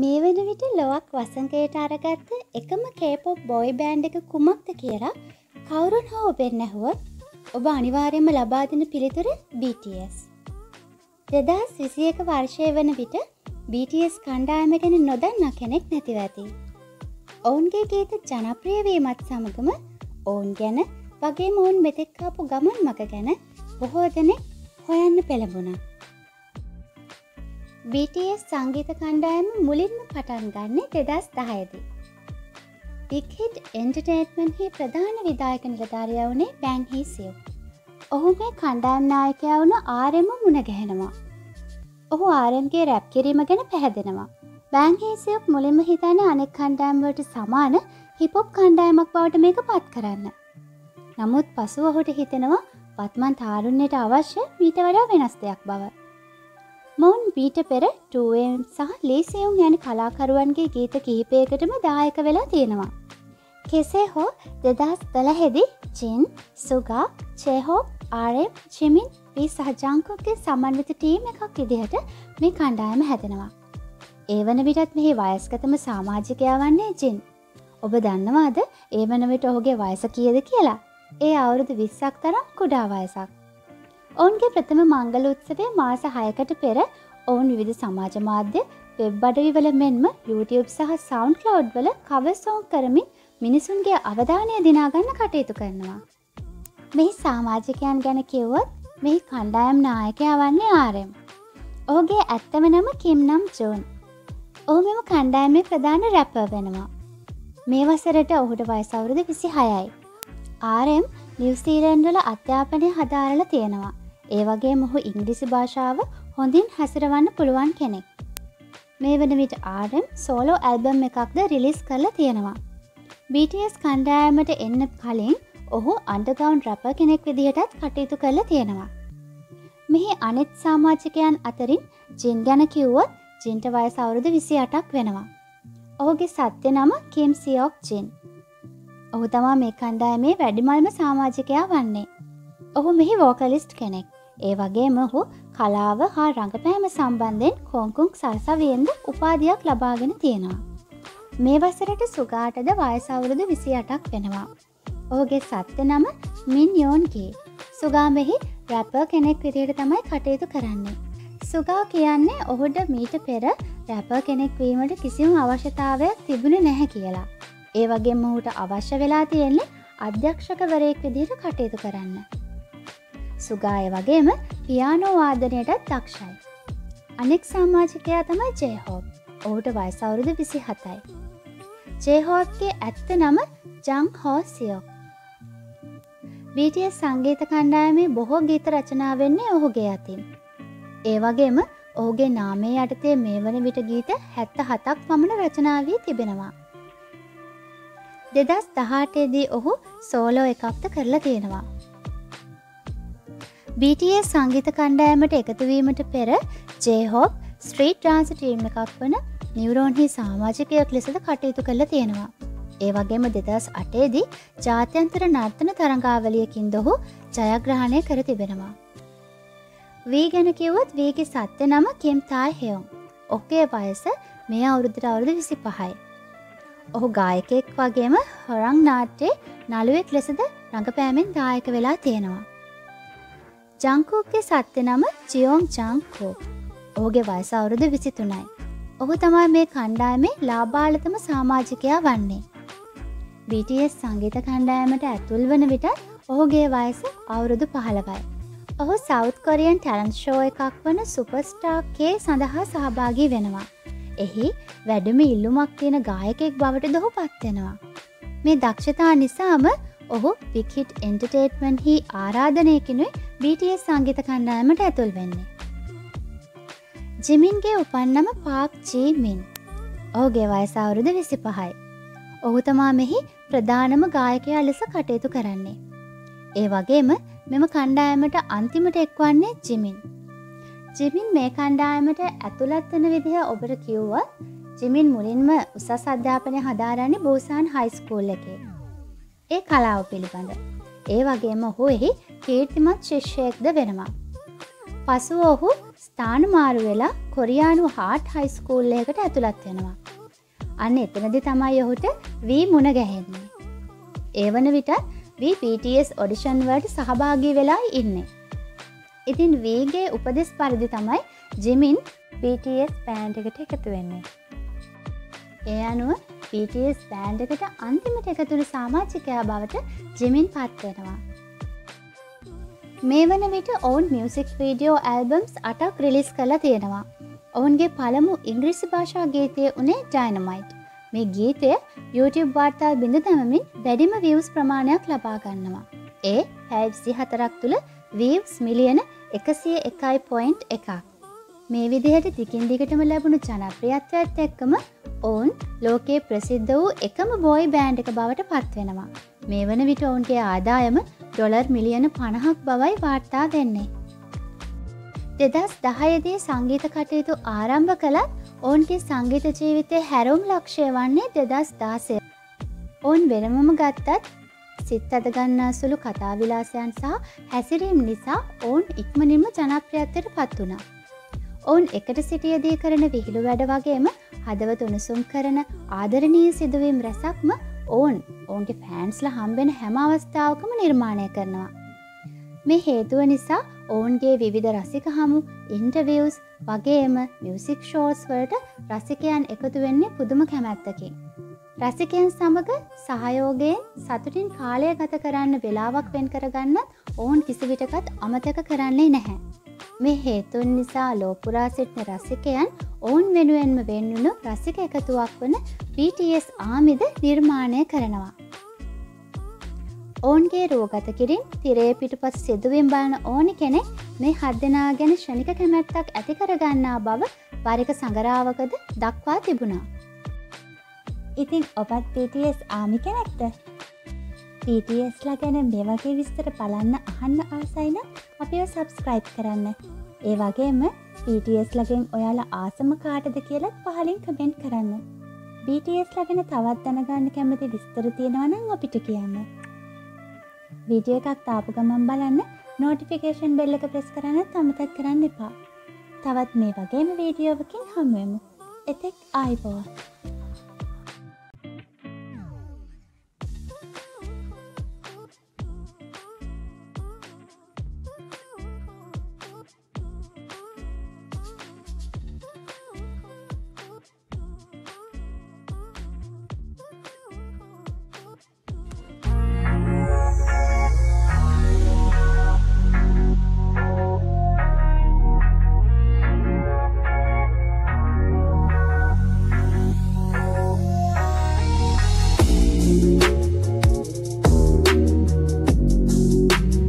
මේ වන විට ලොවක් වසංකයට අරගත්ත එකම කේපොප් බොයි බෑන්් එක කුමක්ද කියලා කවුරුන් හෝ ඔබෙන් නැහුව ඔබ අනිවාර්යම ලබාදින පිළිතුර BTS. දෙදස් විසියක වර්ෂය වන විට BTS කණ්ඩායම ගැන නොදන්න කෙනෙක් නැතිව ඇති. ඔවුන්ගේ ගීත ජනප්‍රියවීමත් සමගම ඔවුන් ගැන වගේ මොවුන් මෙතෙක්කාපු ගමන් මක ගැන බොහෝ දෙනෙක් හොයන්න පෙළඹුණා. BTS සංගීත කණ්ඩායම මුලින්ම පටන් ගන්න දෙදස් දහයදී. බික්හිට් එන්ටර්ටේට්මන්හි ප්‍රධාන විදායක නිලධාරය වුණේ බැංහි සියව්. ඔහු මේ කණ්ඩායම් නායකය වුණ ආරෙම මුණ ගැහෙනවා. ඔහු ආරම්ගේ රැප් කිරීම ගැන පැහැදෙනවා. බැංහේසියක් මුලින්ම හිතන අනෙක් කණ්ඩෑම්වට සමාන හිපොප් කණ්ඩායමක් බවට මේක පත් කරන්න. නමුත් පසුව ඔහුට හිතෙනවා පත්මන් තාරුණ්‍යයට අවශ්‍ය මීට වඩා වෙනස් දෙයක් බව. මොවුන් මීට පෙර 2M සහ ලේසියුම් යන කලාකරුවන්ගේ ගීත කිහිපයකටම දායක වෙලා තියෙනවා. කෙසේ හෝ දෙදස් දළහෙදි චින් සුගා චේහෝ ආරම් චිමින් වී සහජංකොක්ගේ සමන්විත ටීම් එකක් විදිහට මේ කණ්ඩායම හැදෙනවා. ඒ වන විටත් මෙහි වයස්කතම සාමාජිකයා වන්නේ ජින්. ඔබ දන්නවාද ඒ වන විට ඔහුගේ වයස කියද කියලා. ඒ අවුරුදු විස්සක් තරම් කුඩා වයසක්. ඔවුන්ගේ ප්‍රථම මංගල උත්සවේ මාස හයකට පෙර ඔවුන් විවිධ සමාජ මාධ්‍ය වෙබ් අඩවිවල මෙන්ම YouTube සහ සවන්් කලව් වල කවසෝන් කරමින් මිනිසුන්ගේ අවධානය දිනාගන්න කටයුතු කරනවා. මෙහි සාමාජිකයන් ගැන කිව්වොත් මෙහි කණ්ඩායම් නායකයා වන්නේ ආරම්. ඕගේ ඇත්තම නම කිම් නම් ජෝන්. ඔහු මෙම කණ්ඩායමේ ප්‍රධාන රැප වෙනවා. මේ වසරට ඔහුට වයසවුරුද විසි හයයි. ආරම් නිවසීලන්ඩල අධ්‍යාපනය හදාරල තියෙනවා. ඒ වගේ මොහු ඉංග්‍රිසි භාෂාව හොඳින් හැසිරවන්න පුළුවන් කෙනෙක්. මේ වන විට ආරම් සෝලෝ ඇල්බම් එකක්ද රිලිස් කරලා තියෙනවා. BTS කණ්ඩායමට එන්න කලින් ඔහු අන්ඩගවන්් රැප කෙනෙක් විදිහටත් කටයුතු කරලා තියෙනවා. මෙහි අනෙත් සාමාජිකයන් අතරින් ජින් ගැන කිව්වොත් ජින්ට වයස අවුරුදු විසි අටක් වෙනවා. ඔහුගේ සත්‍ය නම කිම් සියෝක් ජින්. ඔහු තමා මේ කණ්ඩායමේ වැඩිමල්ම සාමාජිකයා වන්නේ. ඔහු මෙහි වෝකලිස්ට් කෙනෙක්. ඒ වගේම ඔහු කලාව හා රඟපෑම සම්බන්ධයෙන් කොංකුං සරසවියෙන්ද උපාධයක් ලබාගෙන තියෙනවා. මේ වසරට සුගාටද වයසවුරුදු විසි අටක් වෙනවා. ඔහුගේ සත්‍ය නම මින් යෝන්ගේ. සුගා මෙහි රැප කෙනෙක් විදියට තමයි කටයුතු කරන්නේ. සුගා කියන්නේ ඔහුට මීට පෙර රැප කෙනෙක් වීමට කිසිම අවශ්‍යතාවයක් තිබුණ නැහැ කියලා. ඒ වගේ මොහුට අවශ්‍ය වෙලා තියෙන්නේ අධ්‍යක්ෂකවරයෙක් විදිහට කටයුතු කරන්න. සුගාය වගේම පියානෝ වාදනයටත් දක්ෂයි. අනෙක් සාමාජිකයා තමයි ජේහෝප් ඔහුට වයසවුරුදු විසි හතයි. ජේහෝප්ගේ ඇත්ත නම ජං හෝ සියෝ. BTS සංගීත කණ්ඩායමේ බොහෝ ගීත රචනා වෙන්නේ ඔහුගේ අතින්. ඒ වගේම ඔහුගේ නාමේ යටතේ මේ වන විට ගීත හැත්ත හතක් පමණ රචනාවී තිබෙනවා. දෙදස් දහටේදී ඔහු සෝලෝ එකක්ත කරලා තියෙනවා. BTS සංගීත කණ්ඩෑමට එකතුවීමට පෙර ජේහෝප් ස්ත්‍රීට් ට්‍රාන්ස ටීම් එකක් වන නිවරෝන්හි සාමාජිකයක් ලෙසද කටයුතු කළ තියෙනවා. ඒ වගේම දෙදස් අටේදී ජාත්‍යන්තර නර්තන තරංගාවලියකින් දොහු ජයග්‍රහණය කර තිබෙනවා. වී ගැන කිව්වොත් වීගේ සත්‍ය නම කෙම්තායි හෙයොන්. ඔක්කේ වයස මේ අවුරුදුර අවුරුදු විසි පහයි. ඔහු ගායකෙක් වගේම හොරං නාට්‍යයේ නළුවෙක් ලෙසද රඟපෑමෙන් දායක වෙලා තියෙනවා. ජංකෝක්ගේ සත්‍ය නම ජියෝන් ජංකෝ. ඔහුගේ වයස අවුරුදු විසිතුනයි. ඔහු තමයි මේ කණ්ඩායමේ ලාබාලතම සාමාජිකයා වන්නේ. BTS සංගීත කණ්ඩායමට ඇතුල් වන විට ඔහුගේ වයස අවුරුදු පහළවයි. ඔහු සෞත් කොරියන් ටැලන්් ෂෝ එකක් වන සුපස්ටාක්කේ සඳහා සහභාගී වෙනවා. එහි වැඩම ඉල්ලුමක් තියෙන ගායකෙක් බවට දොහු පත්වෙනවා. මේ දක්ෂතා නිසාම ඔහු පිකිට් එන්ටර්ටේට්මන්් හි ආරාධනයකිනුයි BTS සංගීත කණ්ඩායමට ඇතුල් වෙන්නේ. ජිමින්ගේ උපන්නම පාක් ජීමින් ඔහුගේ වයසවුරුද විසි පහයි. ඔහු තමා මෙහි ප්‍රධානම ගායකයා ලෙස කටයුතු කරන්නේ. ඒ වගේම මෙම කණ්ඩායමට අන්තිමට එක්වන්නේ ජිමින්. ජිමින් මේ කණ්ඩායමට ඇතුළත් වන විදිහ ඔබට කිව්වත් ජිමින් මුලින්ම උසස් අධ්‍යාපනය හදාරන්නේ බෝසාන් හයිස්කූල් එකේ. ඒ කලාව පිළිබඳ. ඒ වගේම ඔහු එහි කීර්තිමත් ශිෂ්‍යයෙක්ද වෙනවා. පසුව ඔහු ස්ථාන මාරු වෙලා කොරියානු හාට් හයිස්කූල්ලයකට ඇතුළත් වෙනවා. අන්න එතනදි තමයි ඔහුට වී මුණ ගැහෙන්නේ. ඒ වන විට වී PTS ඔඩිෂන් වලට සහභාගී වෙලා ඉන්නේ. ඉතින් වීගේ උපදෙස් පරිදි තමයි ජිමින් PTS බෑන්ඩ් එකට එකතු වෙන්නේ. ඒ අනුව PTS බෑන්ඩ් එකට අන්තිමට එකතුන සාමාජිකයා බවට ජිමින් පත්වෙනවා. මේ වන විට ඔවුන් මියසික් වීඩියෝ ඇල්බම්ස් අටක් රිලිස් කළ තියෙනවා. ඔවුන්ගේ පළමු ඉංග්‍රිසි භාෂා ගීතය උනේ ජයිනමයිට්. මේ ගීතය YouTube වාර්තා බිඳ දැමමින් වැඩිම වියස් ප්‍රමාණයක් ලබා ගන්නවා. ඒ පැවිසි හතරක් තුළ වීවස් මිලියන එකසිය එකයි පොයින්ට් එකක්. මේ විදිහට දිකින් දිගටම ලැබුණු ජනප්‍රියත්වයත් එක්කම ඔවුන් ලෝකයේ ප්‍රසිද්ධ වූ එකම බෝයි බෑන්් එක බවට පත්වෙනවා. මේ වන විට ඔවුන්ගේ ආදායම ඩොලර් මිලියන පණහක් බවයි වාර්තා වෙන්නේ. දෙදස් දහයදී සංගීත කටයුතු ආරම්භ කළත් ඔවුන්ගේ සංගීත ජීවිතය හැරුම් ලක්ෂය වන්නේ දෙදස් දාසය. ඔවුන් වෙනමම ගත්තත් සිත් අදගන්නා සුළු කතාවිලාසයන් සහ හැසිරීම් නිසා ඔවුන් ඉක්මනින්ම ජනප්‍රියත්වයට පත් වුණා. ඔවුන් එකට සිටියදී කරන විහිළු වැඩ වගේම හදවත උණුසුම් කරන ආදරණීය සිදුවීම් රැසක්ම ඔවුන් ඔවුන්ගේ ෆෑන්ස්ල හම්බෙන හැම අවස්ථාවකම නිර්මාණය කරනවා. මේ හේතුව නිසා ඔවුන්ගේ විවිධ රසික හමු ඉන්ටවියස් වගේම මියසික් ෂෝස් වලට රසිකයන් එකතු වෙන්නේ පුදුම කැමැත්තකින්. රසිකයන් සමඟ සහයෝගයෙන් සතුටින් කාලය ගත කරන්න වෙලාවක් වෙන් කරගන්න ඔවුන් කිසිවිටකත් අමතක කරන්නේ නැහැ. මේ හේතුන් නිසා ලෝපුරා සිටින රසිකයන් ඔවුන් වෙනුවෙන්ම වෙන්නුණු රසික එකතුවක් වන BTS ආමිද නිර්මාණය කරනවා. ඔවුන්ගේ රෝගත කිරින් තිරේ පිටුපස් සිදුවම් බලන ඕනි කෙනෙක් මේ හදනා ගැන ෂණික කැමැත්තක් ඇති කරගන්නා බව පරික සඟරාවකද දක්වා තිබුණා. ඉතින් ඔබත් PTS ආමි කෙනෙක්ද? PTSලා ගැන මේ වගේ විස්තර බලන්න අහන්න ආසයින අපිව සබස්ක්‍රයිබ් කරන්න. ඒ වගේම PTS ලගෙන් ඔයාලා ආසම කාටද කියලත් පහලින් කමෙන්ට් කරන්න. BTS ලගෙන තවත් දැනගන්න කැමති විස්තර තියෙනවනම් අපිට කියන්න. වීඩියෝ එකක් තාපු ගමන් බලන්න නෝටිෆිකේෂන් බෙල්ල එක ප්‍රෙස් කරන්න අමතක් කරන්න එපා. තවත් මේ වගේම වීඩියෝවකින් හමුවමු. එතෙක් ආයිබෝවන්.